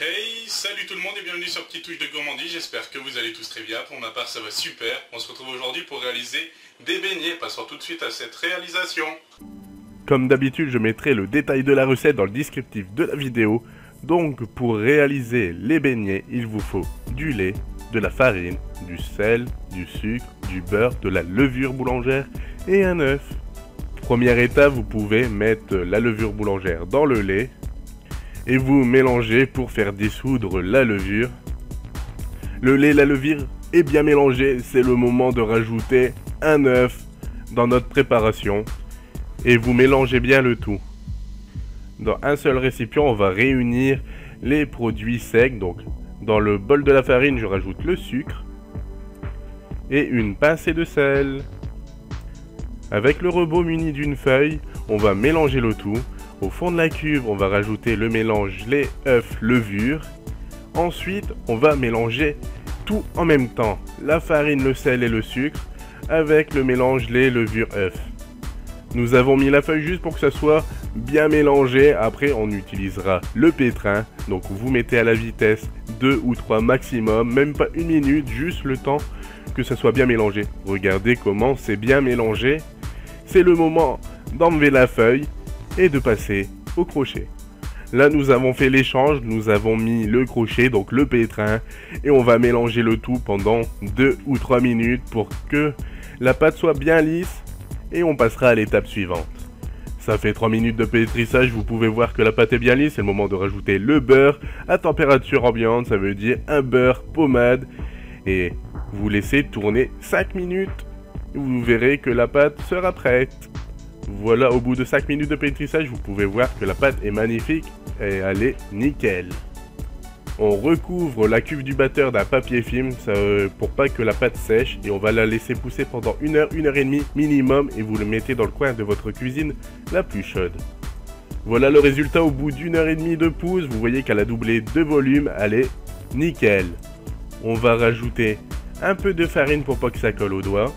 Hey, salut tout le monde et bienvenue sur Petite Touche de Gourmandie, j'espère que vous allez tous très bien, pour ma part ça va super. On se retrouve aujourd'hui pour réaliser des beignets, passons tout de suite à cette réalisation. Comme d'habitude, je mettrai le détail de la recette dans le descriptif de la vidéo. Donc pour réaliser les beignets, il vous faut du lait, de la farine, du sel, du sucre, du beurre, de la levure boulangère et un œuf. Première étape, vous pouvez mettre la levure boulangère dans le lait et vous mélangez pour faire dissoudre la levure. Le lait la levure est bien mélangé, c'est le moment de rajouter un œuf dans notre préparation et vous mélangez bien le tout. Dans un seul récipient, on va réunir les produits secs. Donc, dans le bol de la farine, je rajoute le sucre et une pincée de sel. Avec le robot muni d'une feuille, on va mélanger le tout. Au fond de la cuve, on va rajouter le mélange lait, œuf, levure. Ensuite, on va mélanger tout en même temps, la farine, le sel et le sucre, avec le mélange lait, levure, œuf. Nous avons mis la feuille juste pour que ça soit bien mélangé. Après, on utilisera le pétrin. Donc, vous mettez à la vitesse 2 ou 3 maximum, même pas une minute, juste le temps que ça soit bien mélangé. Regardez comment c'est bien mélangé. C'est le moment d'enlever la feuille et de passer au crochet. Là, nous avons fait l'échange, nous avons mis le crochet, donc le pétrin, et on va mélanger le tout pendant 2 ou 3 minutes pour que la pâte soit bien lisse, et on passera à l'étape suivante. Ça fait 3 minutes de pétrissage, vous pouvez voir que la pâte est bien lisse, c'est le moment de rajouter le beurre à température ambiante, ça veut dire un beurre pommade, et vous laissez tourner 5 minutes, vous verrez que la pâte sera prête. Voilà, au bout de 5 minutes de pétrissage, vous pouvez voir que la pâte est magnifique et elle est nickel. On recouvre la cuve du batteur d'un papier film pour pas que la pâte sèche et on va la laisser pousser pendant 1 heure, 1 heure et demie minimum et vous le mettez dans le coin de votre cuisine la plus chaude. Voilà le résultat au bout d'une heure et demie de pouce, vous voyez qu'elle a doublé de volume, elle est nickel. On va rajouter un peu de farine pour pas que ça colle aux doigts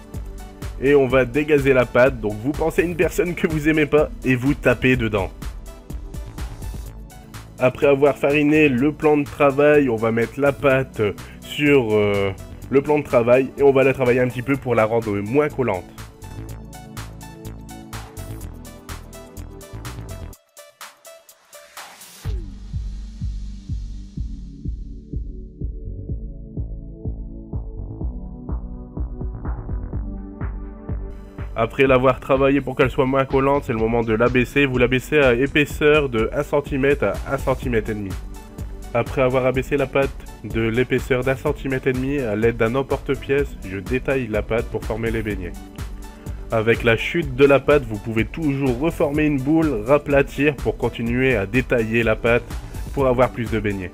et on va dégazer la pâte. Donc vous pensez à une personne que vous aimez pas et vous tapez dedans. Après avoir fariné le plan de travail, on va mettre la pâte sur euh, le plan de travail et on va la travailler un petit peu pour la rendre moins collante. Après l'avoir travaillé pour qu'elle soit moins collante, c'est le moment de l'abaisser. Vous l'abaissez à épaisseur de 1 cm à 1 cm et demi. Après avoir abaissé la pâte de l'épaisseur d'un centimètre et demi à l'aide d'un emporte-pièce, je détaille la pâte pour former les beignets. Avec la chute de la pâte, vous pouvez toujours reformer une boule, raplatir pour continuer à détailler la pâte pour avoir plus de beignets.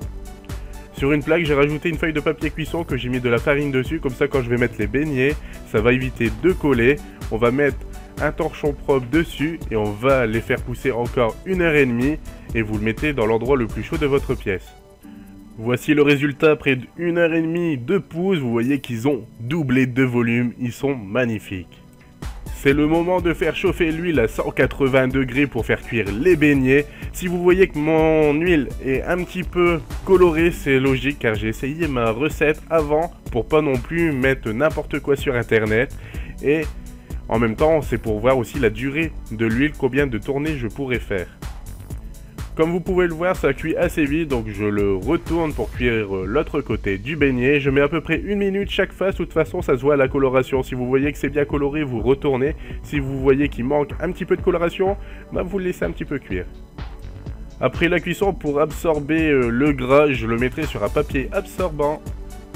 Sur une plaque, j'ai rajouté une feuille de papier cuisson que j'ai mis de la farine dessus, comme ça quand je vais mettre les beignets, ça va éviter de coller. On va mettre un torchon propre dessus et on va les faire pousser encore une heure et demie et vous le mettez dans l'endroit le plus chaud de votre pièce. Voici le résultat après une heure et demie de pouces, vous voyez qu'ils ont doublé de volume, ils sont magnifiques. C'est le moment de faire chauffer l'huile à 180 degrés pour faire cuire les beignets. Si vous voyez que mon huile est un petit peu colorée, c'est logique car j'ai essayé ma recette avant pour pas non plus mettre n'importe quoi sur internet. Et en même temps, c'est pour voir aussi la durée de l'huile, combien de tournées je pourrais faire. Comme vous pouvez le voir, ça cuit assez vite, donc je le retourne pour cuire euh, l'autre côté du beignet. Je mets à peu près une minute chaque face, de toute façon ça se voit à la coloration. Si vous voyez que c'est bien coloré, vous retournez. Si vous voyez qu'il manque un petit peu de coloration, bah vous le laissez un petit peu cuire. Après la cuisson, pour absorber euh, le gras, je le mettrai sur un papier absorbant.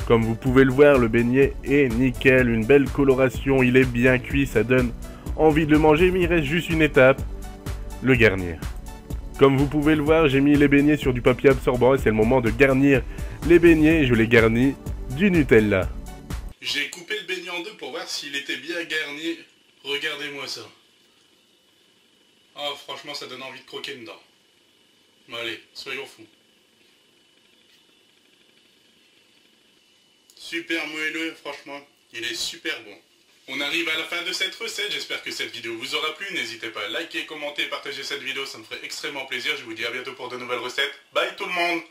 Comme vous pouvez le voir, le beignet est nickel, une belle coloration, il est bien cuit, ça donne envie de le manger, mais il reste juste une étape, le garnir. Comme vous pouvez le voir, j'ai mis les beignets sur du papier absorbant et c'est le moment de garnir les beignets et je les garnis du Nutella. J'ai coupé le beignet en deux pour voir s'il était bien garni. Regardez-moi ça. Oh, franchement, ça donne envie de croquer dedans. allez, soyons fous. Super moelleux, franchement. Il est super bon. On arrive à la fin de cette recette, j'espère que cette vidéo vous aura plu, n'hésitez pas à liker, commenter, partager cette vidéo, ça me ferait extrêmement plaisir, je vous dis à bientôt pour de nouvelles recettes, bye tout le monde